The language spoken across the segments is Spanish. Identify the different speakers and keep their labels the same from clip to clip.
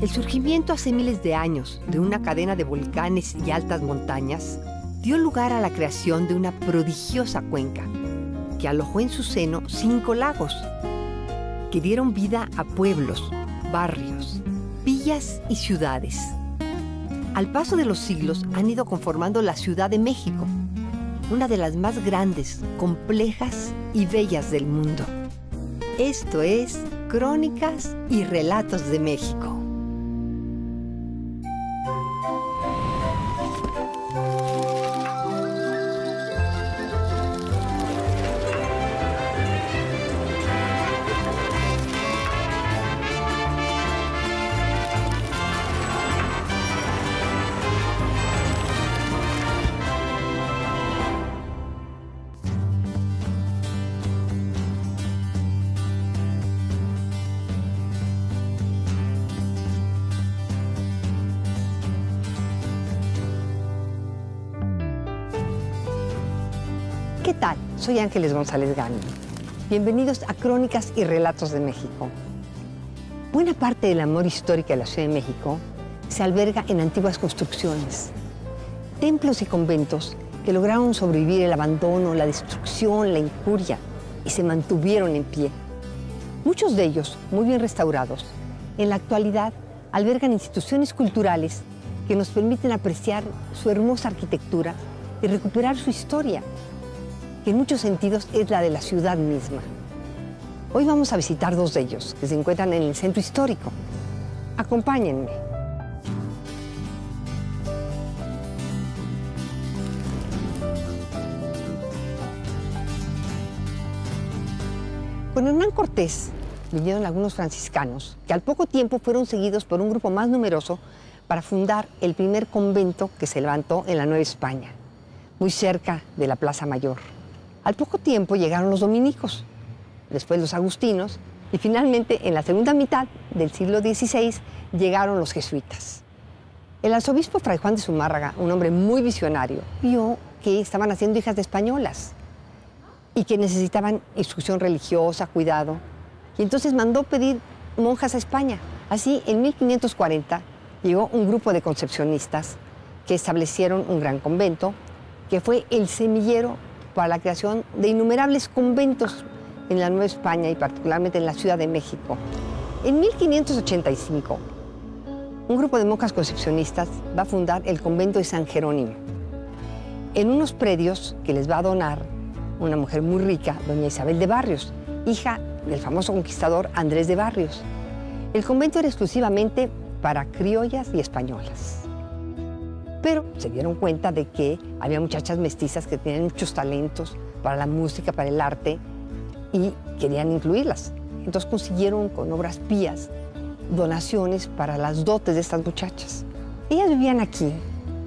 Speaker 1: El surgimiento hace miles de años de una cadena de volcanes y altas montañas dio lugar a la creación de una prodigiosa cuenca que alojó en su seno cinco lagos que dieron vida a pueblos, barrios, villas y ciudades. Al paso de los siglos han ido conformando la Ciudad de México, una de las más grandes, complejas y bellas del mundo. Esto es Crónicas y Relatos de México. Soy Ángeles González Gani. Bienvenidos a Crónicas y Relatos de México. Buena parte del amor histórico de la Ciudad de México se alberga en antiguas construcciones, templos y conventos que lograron sobrevivir el abandono, la destrucción, la incuria y se mantuvieron en pie. Muchos de ellos, muy bien restaurados, en la actualidad albergan instituciones culturales que nos permiten apreciar su hermosa arquitectura y recuperar su historia que en muchos sentidos es la de la ciudad misma. Hoy vamos a visitar dos de ellos, que se encuentran en el centro histórico. Acompáñenme. Con Hernán Cortés vinieron algunos franciscanos que al poco tiempo fueron seguidos por un grupo más numeroso para fundar el primer convento que se levantó en la Nueva España, muy cerca de la Plaza Mayor. Al poco tiempo llegaron los dominicos, después los agustinos y finalmente en la segunda mitad del siglo XVI llegaron los jesuitas. El arzobispo Fray Juan de Zumárraga, un hombre muy visionario, vio que estaban haciendo hijas de españolas y que necesitaban instrucción religiosa, cuidado, y entonces mandó pedir monjas a España. Así, en 1540 llegó un grupo de concepcionistas que establecieron un gran convento, que fue el semillero para la creación de innumerables conventos en la Nueva España y particularmente en la Ciudad de México. En 1585, un grupo de monjas concepcionistas va a fundar el convento de San Jerónimo, en unos predios que les va a donar una mujer muy rica, doña Isabel de Barrios, hija del famoso conquistador Andrés de Barrios. El convento era exclusivamente para criollas y españolas pero se dieron cuenta de que había muchachas mestizas que tenían muchos talentos para la música, para el arte, y querían incluirlas. Entonces consiguieron con obras pías donaciones para las dotes de estas muchachas. Ellas vivían aquí,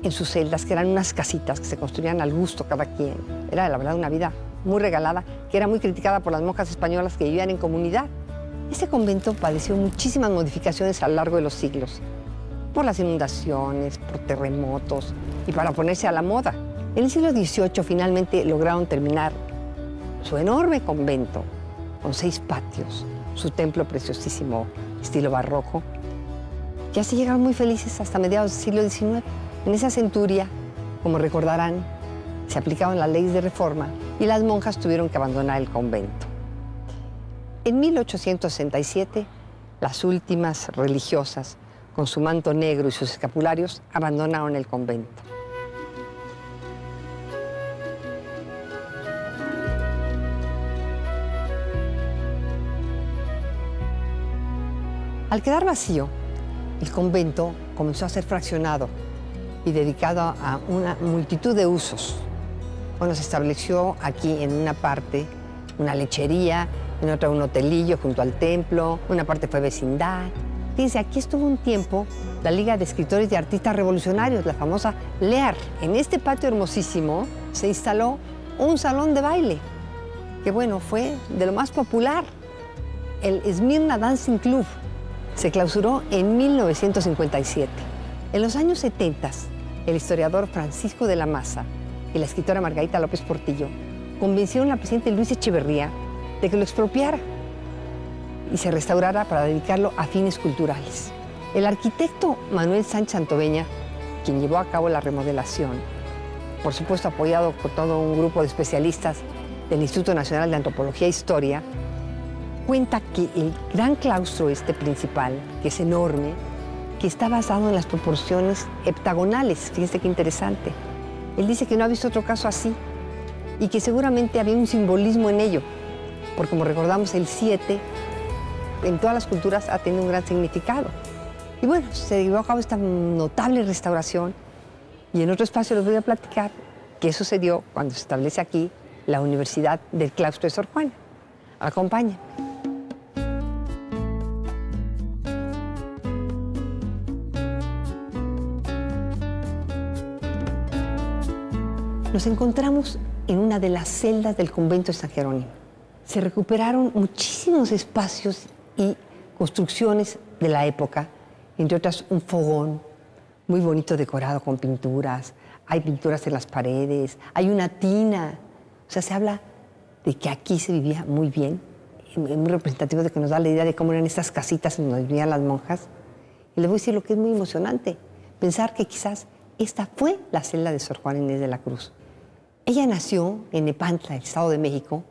Speaker 1: en sus celdas, que eran unas casitas que se construían al gusto cada quien. Era, la verdad, una vida muy regalada, que era muy criticada por las monjas españolas que vivían en comunidad. Ese convento padeció muchísimas modificaciones a lo largo de los siglos por las inundaciones, por terremotos y para ponerse a la moda. En el siglo XVIII finalmente lograron terminar su enorme convento con seis patios, su templo preciosísimo, estilo barroco. Ya se llegaron muy felices hasta mediados del siglo XIX. En esa centuria, como recordarán, se aplicaban las leyes de reforma y las monjas tuvieron que abandonar el convento. En 1867, las últimas religiosas con su manto negro y sus escapularios, abandonaron el convento. Al quedar vacío, el convento comenzó a ser fraccionado y dedicado a una multitud de usos. Bueno, se estableció aquí en una parte una lechería, en otra un hotelillo junto al templo, una parte fue vecindad, Aquí estuvo un tiempo la Liga de Escritores y Artistas Revolucionarios, la famosa LEAR. En este patio hermosísimo se instaló un salón de baile, que bueno, fue de lo más popular, el Smyrna Dancing Club. Se clausuró en 1957. En los años 70, el historiador Francisco de la Maza y la escritora Margarita López Portillo convencieron al presidente Luis Echeverría de que lo expropiara y se restaurara para dedicarlo a fines culturales. El arquitecto Manuel Sánchez Antoveña, quien llevó a cabo la remodelación, por supuesto apoyado por todo un grupo de especialistas del Instituto Nacional de Antropología e Historia, cuenta que el gran claustro este principal, que es enorme, que está basado en las proporciones heptagonales, fíjense qué interesante. Él dice que no ha visto otro caso así y que seguramente había un simbolismo en ello, porque como recordamos el 7 en todas las culturas ha tenido un gran significado. Y bueno, se llevó a cabo esta notable restauración y en otro espacio les voy a platicar qué sucedió cuando se establece aquí la Universidad del Claustro de Sor Juana. Acompáñenme. Nos encontramos en una de las celdas del convento de San Jerónimo. Se recuperaron muchísimos espacios y construcciones de la época, entre otras un fogón muy bonito decorado con pinturas, hay pinturas en las paredes, hay una tina. O sea, se habla de que aquí se vivía muy bien, es muy representativo de que nos da la idea de cómo eran estas casitas en donde vivían las monjas. Y les voy a decir lo que es muy emocionante, pensar que quizás esta fue la celda de Sor Juana Inés de la Cruz. Ella nació en Nepantla, el Estado de México,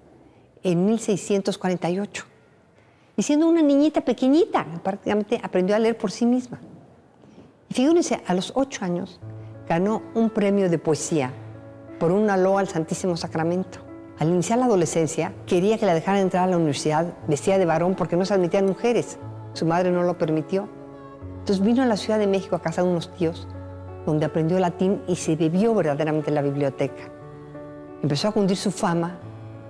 Speaker 1: en 1648. Y siendo una niñita pequeñita, prácticamente aprendió a leer por sí misma. Y fíjense, a los ocho años ganó un premio de poesía por una loa al Santísimo Sacramento. Al iniciar la adolescencia, quería que la dejaran entrar a la universidad vestida de varón porque no se admitían mujeres. Su madre no lo permitió. Entonces vino a la Ciudad de México a casa de unos tíos, donde aprendió latín y se bebió verdaderamente en la biblioteca. Empezó a cundir su fama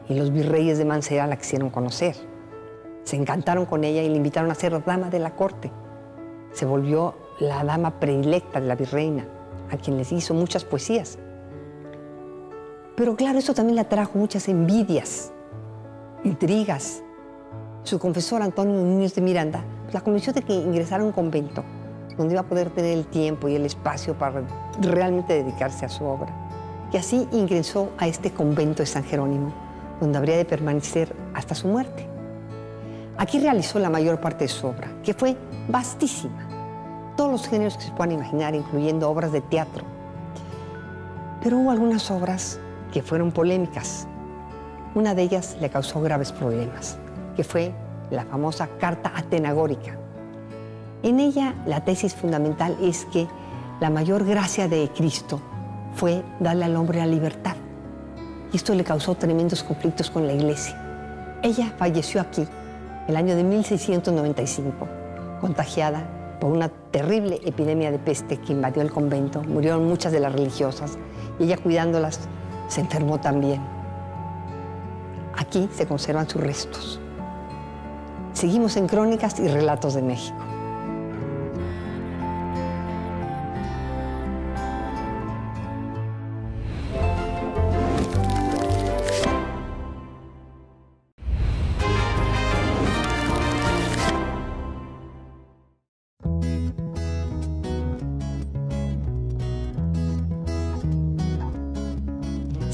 Speaker 1: y los virreyes de Mancera la quisieron conocer. Se encantaron con ella y le invitaron a ser dama de la corte. Se volvió la dama predilecta de la virreina, a quien les hizo muchas poesías. Pero claro, eso también le trajo muchas envidias, intrigas. Su confesor Antonio Núñez de Miranda la convenció de que ingresara a un convento donde iba a poder tener el tiempo y el espacio para realmente dedicarse a su obra y así ingresó a este convento de San Jerónimo, donde habría de permanecer hasta su muerte. Aquí realizó la mayor parte de su obra, que fue vastísima, todos los géneros que se puedan imaginar, incluyendo obras de teatro. Pero hubo algunas obras que fueron polémicas. Una de ellas le causó graves problemas, que fue la famosa Carta Atenagórica. En ella la tesis fundamental es que la mayor gracia de Cristo fue darle al hombre la libertad. Y esto le causó tremendos conflictos con la iglesia. Ella falleció aquí, el año de 1695, contagiada por una terrible epidemia de peste que invadió el convento. Murieron muchas de las religiosas y ella cuidándolas se enfermó también. Aquí se conservan sus restos. Seguimos en Crónicas y Relatos de México.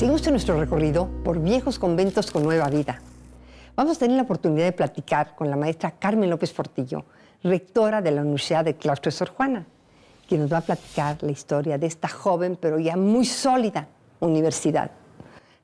Speaker 1: En nuestro recorrido por viejos conventos con nueva vida. Vamos a tener la oportunidad de platicar con la maestra Carmen López Portillo, rectora de la Universidad de Claustro de Sor Juana, quien nos va a platicar la historia de esta joven pero ya muy sólida universidad.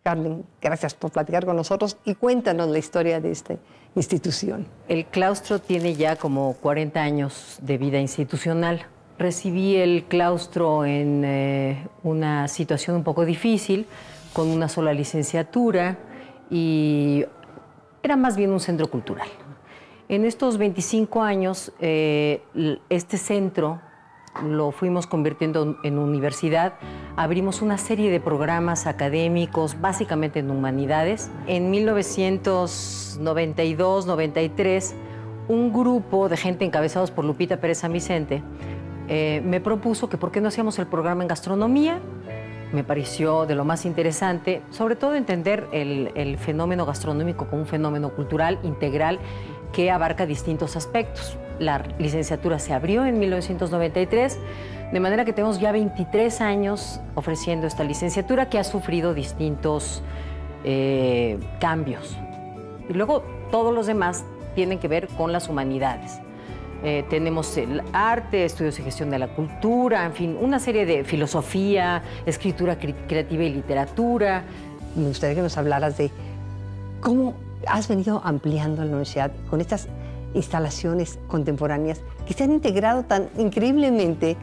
Speaker 1: Carmen, gracias por platicar con nosotros y cuéntanos la historia de esta institución.
Speaker 2: El claustro tiene ya como 40 años de vida institucional. Recibí el claustro en eh, una situación un poco difícil con una sola licenciatura y era más bien un centro cultural. En estos 25 años, eh, este centro lo fuimos convirtiendo en universidad. Abrimos una serie de programas académicos, básicamente en humanidades. En 1992-93, un grupo de gente encabezados por Lupita Pérez San Vicente eh, me propuso que por qué no hacíamos el programa en gastronomía me pareció de lo más interesante, sobre todo entender el, fenómeno gastronómico como un fenómeno cultural integral que abarca distintos aspectos. La licenciatura se abrió en 1993, de manera que tenemos ya 23 años ofreciendo esta licenciatura que ha sufrido distintos eh, cambios. Y luego todos los demás tienen que ver con las humanidades. Eh, tenemos el arte, estudios y gestión de la cultura, en fin, una serie de filosofía, escritura creativa y literatura.
Speaker 1: Me gustaría que nos hablaras de cómo has venido ampliando la universidad con estas instalaciones contemporáneas que se han integrado tan increíblemente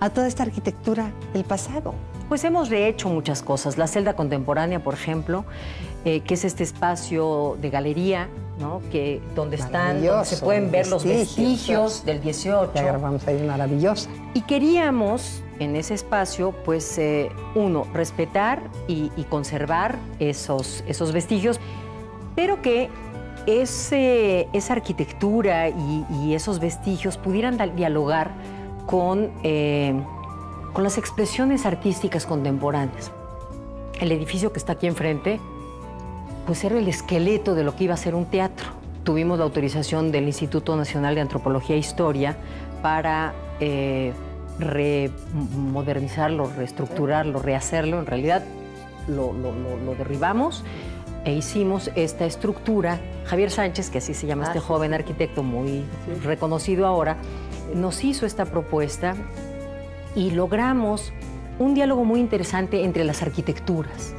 Speaker 1: a toda esta arquitectura del pasado.
Speaker 2: Pues hemos rehecho muchas cosas. La celda contemporánea, por ejemplo, eh, que es este espacio de galería, ¿no? que, donde están, se pueden ver los vestigios del 18.
Speaker 1: Ya vamos a ir maravillosa.
Speaker 2: Y queríamos en ese espacio, pues, eh, uno, respetar y, conservar esos, esos vestigios, pero que ese, esa arquitectura y, esos vestigios pudieran dialogar con, eh, con las expresiones artísticas contemporáneas. El edificio que está aquí enfrente, pues era el esqueleto de lo que iba a ser un teatro. Tuvimos la autorización del Instituto Nacional de Antropología e Historia para eh, remodernizarlo, reestructurarlo, rehacerlo. En realidad lo, lo derribamos e hicimos esta estructura. Javier Sánchez, que así se llama este ah, joven arquitecto muy reconocido ahora, nos hizo esta propuesta y logramos un diálogo muy interesante entre las arquitecturas.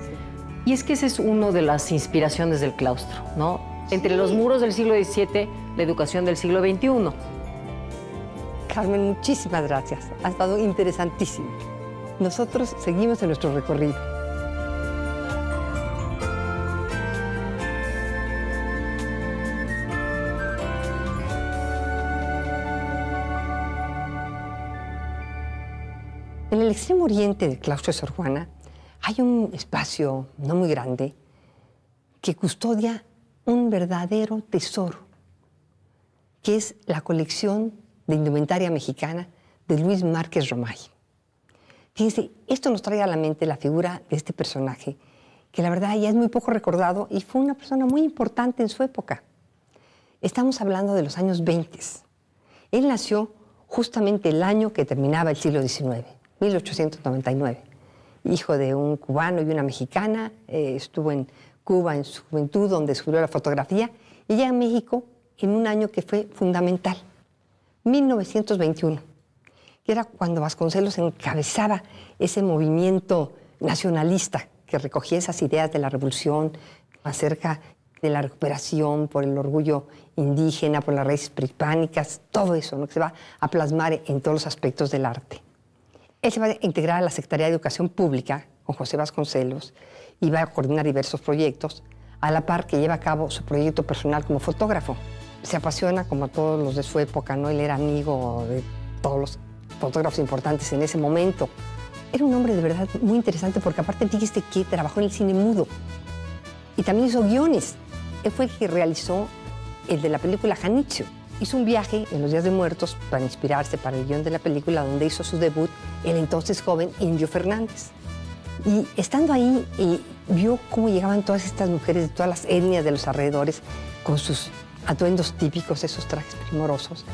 Speaker 2: Y es que esa es una de las inspiraciones del claustro, ¿no? Entre los muros del siglo XVII, la educación del siglo XXI.
Speaker 1: Carmen, muchísimas gracias. Ha estado interesantísimo. Nosotros seguimos en nuestro recorrido. En el extremo oriente del claustro de Sor Juana hay un espacio no muy grande que custodia un verdadero tesoro, que es la colección de indumentaria mexicana de Luis Márquez Romay. Fíjense, esto nos trae a la mente la figura de este personaje, que la verdad ya es muy poco recordado y fue una persona muy importante en su época. Estamos hablando de los años 20. Él nació justamente el año que terminaba el siglo XIX. 1899. Hijo de un cubano y una mexicana, eh, estuvo en Cuba en su juventud, donde descubrió la fotografía, y llega a México en un año que fue fundamental, 1921, que era cuando Vasconcelos encabezaba ese movimiento nacionalista que recogía esas ideas de la revolución acerca de la recuperación por el orgullo indígena, por las raíces prehispánicas, todo eso que se va a plasmar en todos los aspectos del arte. Él se va a integrar a la Secretaría de Educación Pública con José Vasconcelos y va a coordinar diversos proyectos, a la par que lleva a cabo su proyecto personal como fotógrafo. Se apasiona como todos los de su época, ¿no? Él era amigo de todos los fotógrafos importantes en ese momento. Era un hombre de verdad muy interesante porque aparte fíjese que trabajó en el cine mudo y también hizo guiones. Él fue el que realizó el de la película Janitzio hizo un viaje en los días de muertos para inspirarse para el guion de la película donde hizo su debut el entonces joven Indio Fernández. Y estando ahí, vio cómo llegaban todas estas mujeres de todas las etnias de los alrededores con sus atuendos típicos, esos trajes primorosos.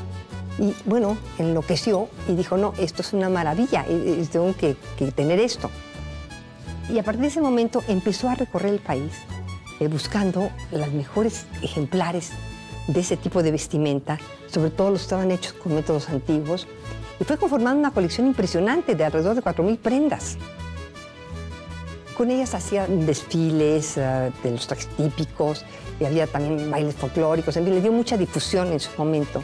Speaker 1: Y bueno, enloqueció y dijo, no, esto es una maravilla, tengo que, que tener esto. Y a partir de ese momento empezó a recorrer el país eh, buscando las mejores ejemplares de ese tipo de vestimenta, sobre todo los estaban hechos con métodos antiguos, y fue conformando una colección impresionante de alrededor de 4.000 prendas. Con ellas hacía desfiles eh, de los trajes típicos, y había también bailes folclóricos, en fin, le dio mucha difusión en su momento.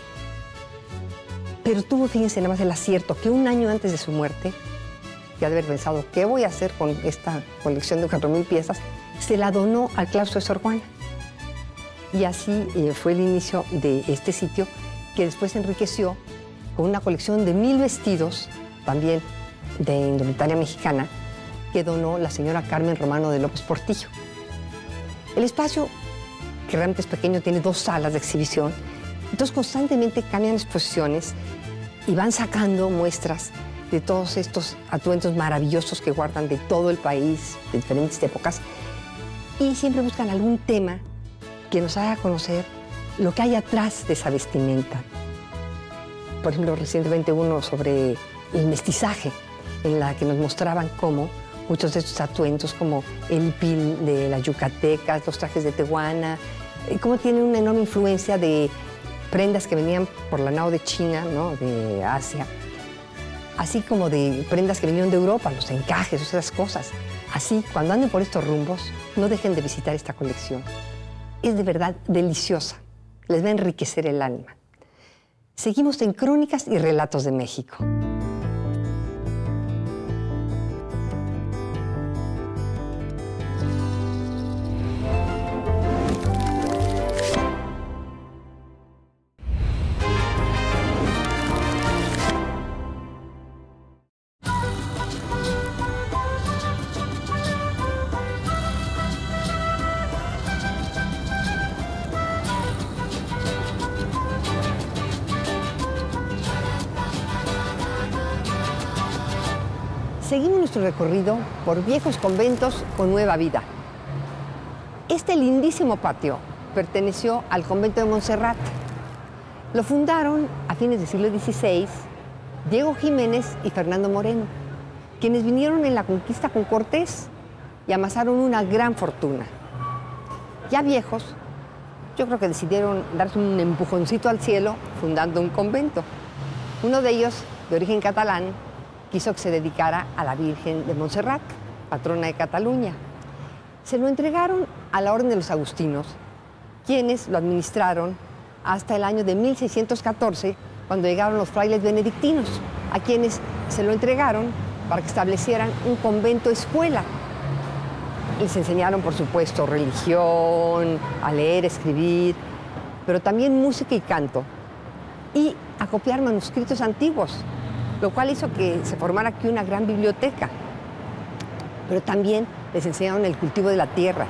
Speaker 1: Pero tuvo, fíjense, nada más el acierto que un año antes de su muerte, ya de haber pensado, ¿qué voy a hacer con esta colección de 4.000 piezas? Se la donó al claustro de Sor Juana. Y así eh, fue el inicio de este sitio que después enriqueció con una colección de mil vestidos, también de indumentaria mexicana, que donó la señora Carmen Romano de López Portillo. El espacio, que realmente es pequeño, tiene dos salas de exhibición, entonces constantemente cambian exposiciones y van sacando muestras de todos estos atuendos maravillosos que guardan de todo el país, de diferentes épocas, y siempre buscan algún tema que nos haga conocer lo que hay atrás de esa vestimenta. Por ejemplo, recientemente uno sobre el mestizaje, en la que nos mostraban cómo muchos de estos atuendos, como el pil de las yucatecas, los trajes de Tehuana, cómo tienen una enorme influencia de prendas que venían por la nao de China, ¿no? de Asia, así como de prendas que venían de Europa, los encajes, esas cosas. Así, cuando anden por estos rumbos, no dejen de visitar esta colección. Es de verdad deliciosa, les va a enriquecer el alma. Seguimos en Crónicas y Relatos de México. Por viejos conventos con nueva vida. Este lindísimo patio perteneció al convento de Montserrat. Lo fundaron a fines del siglo XVI Diego Jiménez y Fernando Moreno, quienes vinieron en la conquista con Cortés y amasaron una gran fortuna. Ya viejos, yo creo que decidieron darse un empujoncito al cielo fundando un convento. Uno de ellos, de origen catalán, quiso que se dedicara a la Virgen de Montserrat, patrona de Cataluña. Se lo entregaron a la Orden de los Agustinos, quienes lo administraron hasta el año de 1614, cuando llegaron los frailes benedictinos, a quienes se lo entregaron para que establecieran un convento escuela. Les enseñaron, por supuesto, religión, a leer, escribir, pero también música y canto, y a copiar manuscritos antiguos lo cual hizo que se formara aquí una gran biblioteca. Pero también les enseñaron el cultivo de la tierra.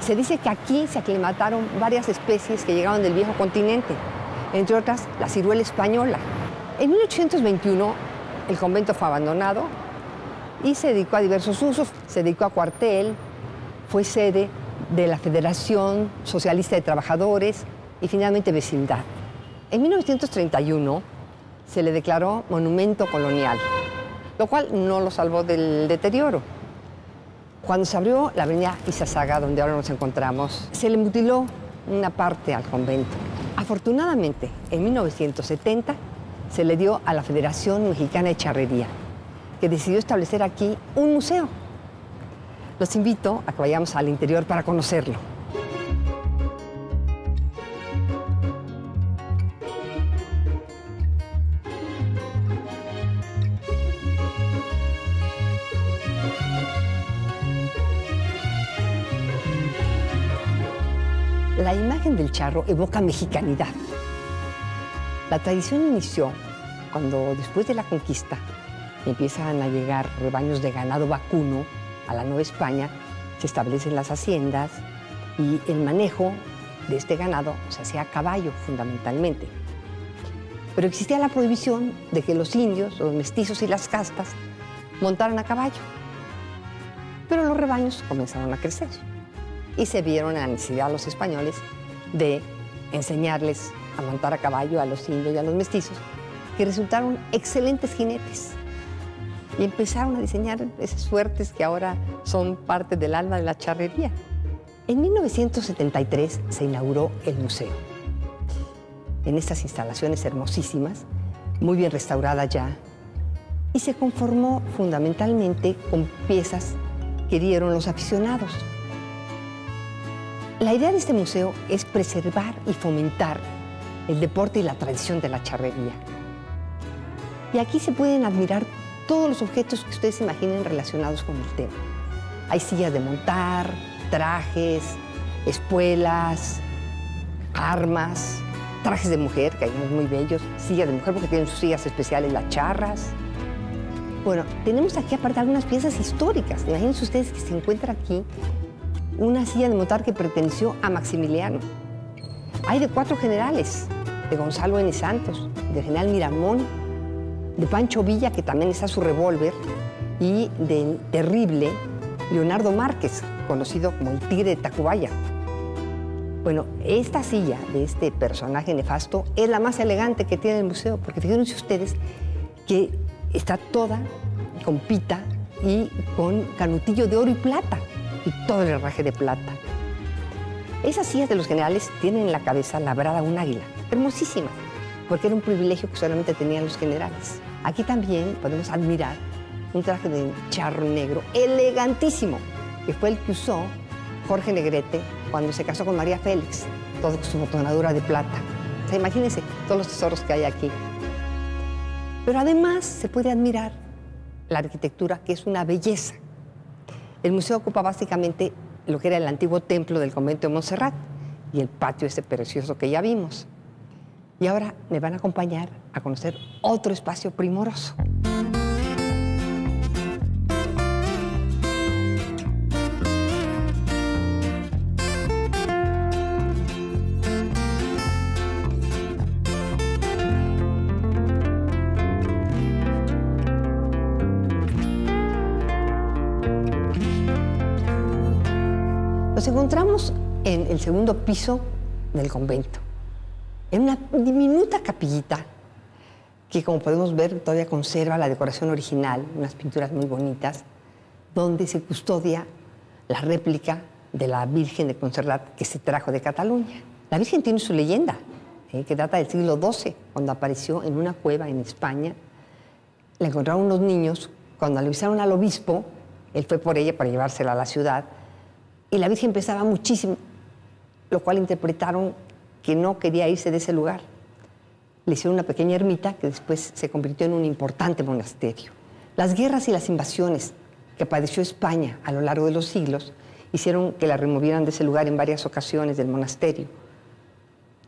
Speaker 1: Se dice que aquí se aclimataron varias especies que llegaron del viejo continente, entre otras la ciruela española. En 1821 el convento fue abandonado y se dedicó a diversos usos. Se dedicó a cuartel, fue sede de la Federación Socialista de Trabajadores y finalmente vecindad. En 1931 se le declaró monumento colonial, lo cual no lo salvó del deterioro. Cuando se abrió la avenida Izazaga, donde ahora nos encontramos, se le mutiló una parte al convento. Afortunadamente, en 1970 se le dio a la Federación Mexicana de Charrería, que decidió establecer aquí un museo. Los invito a que vayamos al interior para conocerlo. Del charro evoca mexicanidad. La tradición inició cuando después de la conquista empiezan a llegar rebaños de ganado vacuno a la Nueva España, se establecen las haciendas y el manejo de este ganado se hacía a caballo fundamentalmente. Pero existía la prohibición de que los indios, los mestizos y las castas montaran a caballo. Pero los rebaños comenzaron a crecer y se vieron la necesidad los españoles de enseñarles a montar a caballo a los indios y a los mestizos, que resultaron excelentes jinetes. Y empezaron a diseñar esas suertes que ahora son parte del alma de la charrería. En 1973 se inauguró el museo. En estas instalaciones hermosísimas, muy bien restauradas ya, y se conformó fundamentalmente con piezas que dieron los aficionados, la idea de este museo es preservar y fomentar el deporte y la tradición de la charrería. Y aquí se pueden admirar todos los objetos que ustedes imaginen relacionados con el tema. Hay sillas de montar, trajes, espuelas, armas, trajes de mujer, que hay muy bellos, sillas de mujer porque tienen sus sillas especiales, las charras. Bueno, tenemos aquí aparte algunas piezas históricas. Imagínense ustedes que se encuentra aquí una silla de montar que perteneció a Maximiliano. Hay de cuatro generales, de Gonzalo N. Santos, del general Miramón, de Pancho Villa, que también está su revólver, y del terrible Leonardo Márquez, conocido como el Tigre de Tacubaya. Bueno, esta silla de este personaje nefasto es la más elegante que tiene el museo, porque fíjense ustedes que está toda con pita y con canutillo de oro y plata y todo el herraje de plata. Esas sillas de los generales tienen en la cabeza labrada un águila, hermosísima, porque era un privilegio que solamente tenían los generales. Aquí también podemos admirar un traje de charro negro elegantísimo, que fue el que usó Jorge Negrete cuando se casó con María Félix, todo con su botonadura de plata. O sea, imagínense todos los tesoros que hay aquí. Pero además se puede admirar la arquitectura, que es una belleza. El museo ocupa básicamente lo que era el antiguo templo del convento de Montserrat y el patio ese precioso que ya vimos. Y ahora me van a acompañar a conocer otro espacio primoroso. El segundo piso del convento, en una diminuta capillita que como podemos ver todavía conserva la decoración original, unas pinturas muy bonitas, donde se custodia la réplica de la Virgen de Montserrat que se trajo de Cataluña. La Virgen tiene su leyenda, eh, que data del siglo XII, cuando apareció en una cueva en España. La encontraron unos niños, cuando le avisaron al obispo, él fue por ella para llevársela a la ciudad, y la Virgen pesaba muchísimo, lo cual interpretaron que no quería irse de ese lugar. Le hicieron una pequeña ermita que después se convirtió en un importante monasterio. Las guerras y las invasiones que padeció España a lo largo de los siglos hicieron que la removieran de ese lugar en varias ocasiones del monasterio.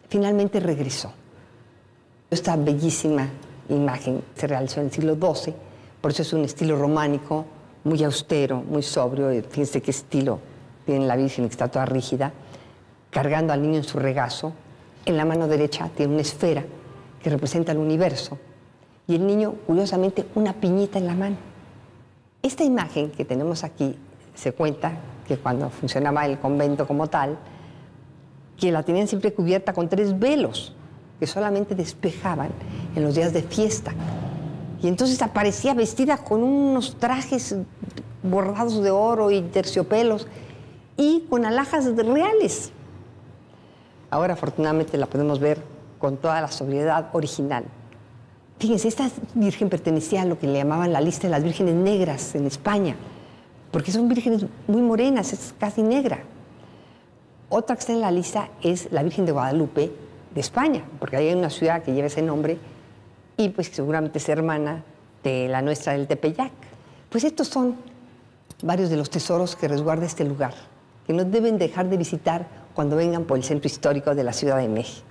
Speaker 1: Finalmente regresó. Esta bellísima imagen se realizó en el siglo XII, por eso es un estilo románico, muy austero, muy sobrio. Fíjense qué estilo tiene la Virgen que está toda rígida, cargando al niño en su regazo. En la mano derecha tiene una esfera que representa el universo y el niño, curiosamente, una piñita en la mano. Esta imagen que tenemos aquí se cuenta que cuando funcionaba el convento como tal, que la tenían siempre cubierta con tres velos que solamente despejaban en los días de fiesta. Y entonces aparecía vestida con unos trajes bordados de oro y terciopelos y con alhajas reales. Ahora afortunadamente la podemos ver con toda la sobriedad original. Fíjense, esta virgen pertenecía a lo que le llamaban la lista de las vírgenes negras en España, porque son vírgenes muy morenas, es casi negra. Otra que está en la lista es la Virgen de Guadalupe de España, porque hay una ciudad que lleva ese nombre y pues seguramente es hermana de la nuestra del Tepeyac. Pues estos son varios de los tesoros que resguarda este lugar que no deben dejar de visitar cuando vengan por el centro histórico de la Ciudad de México.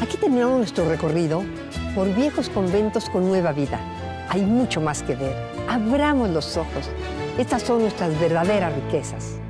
Speaker 1: Aquí terminamos nuestro recorrido por viejos conventos con nueva vida. Hay mucho más que ver. Abramos los ojos. Estas son nuestras verdaderas riquezas.